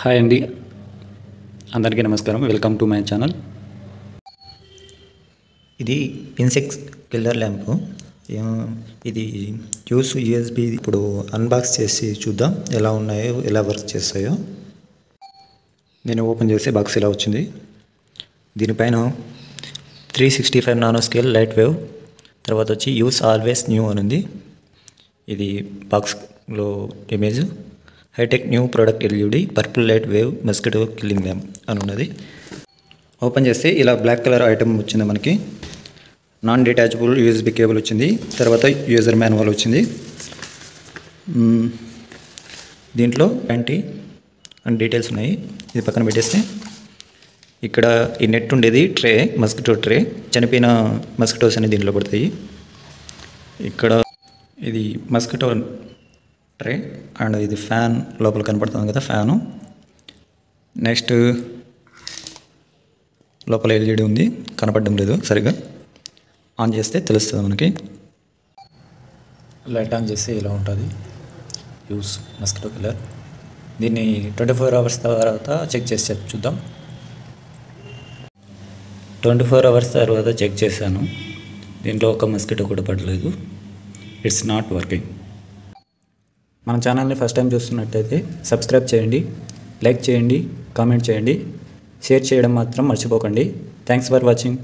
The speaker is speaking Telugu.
హాయ్ అండి. అందరికీ నమస్కారం. Welcome to my channel. ఇది ఇన్సెక్స్ కిల్లర్ ల్యాంప్. ఇది యూస్ యూఎస్బి ఇప్పుడు అన్బాక్స్ చేసి చూద్దాం ఎలా ఉన్నాయో ఎలా వర్క్ చేస్తాయో. నేను ఓపెన్ చేస్తే బాక్స్ ఇలా వచ్చింది. దీనిపైన three sixty five nano scale light wave తర్వాత వచ్చి యూస్ ఆల్వేస్ న్యూ అని ఉంది. ఇది బాక్స్లో image. Hitech new product LED purple light wave mosquito killing lamp అని ఉన్నది. ఓపెన్ చేస్తే ఇలా బ్లాక్ కలర్ ఐటమ్ వచ్చింది మనకి. నాన్ డిటాచబుల్ యూఎస్బి కేబుల్ వచ్చింది. తర్వాత యూజర్ మాన్యువల్ వచ్చింది. దీంట్లో ప్యాంటీ అండ్ డీటెయిల్స్ ఉన్నాయి. ఇది పక్కన పెట్టేస్తే ఇక్కడ ఈ నెట్ ఉండేది ట్రే మస్కిటో ట్రే. చనిపోయిన మస్కిటోస్ అనేవి దీంట్లో పడతాయి. ఇక్కడ ఇది మస్కిటో ట్రే అండ్ ఇది ఫ్యాన్ లోపల కనపడుతుంది కదా ఫ్యాను. నెక్స్ట్ లోపల ఎల్ఈడి ఉంది కనపడడం లేదు సరిగా ఆన్ చేస్తే తెలుస్తుంది మనకి. లైట్ ఆన్ చేస్తే ఇలా ఉంటుంది. యూస్ మస్కిటో కిల్లర్ దీన్ని ట్వంటీ ఫోర్ అవర్స్ తర్వాత చెక్ చేసి చూద్దాం. ట్వంటీ ఫోర్ అవర్స్ తర్వాత చెక్ చేశాను. దీంట్లో ఒక మస్కిటో కూడా పడలేదు. ఇట్స్ నాట్ వర్కింగ్ మన ఛానల్ని ఫస్ట్ టైం చూస్తున్నట్టయితే సబ్స్క్రైబ్ చేయండి లైక్ చేయండి కామెంట్ చేయండి షేర్ చేయడం మాత్రం మర్చిపోకండి. Thanks for watching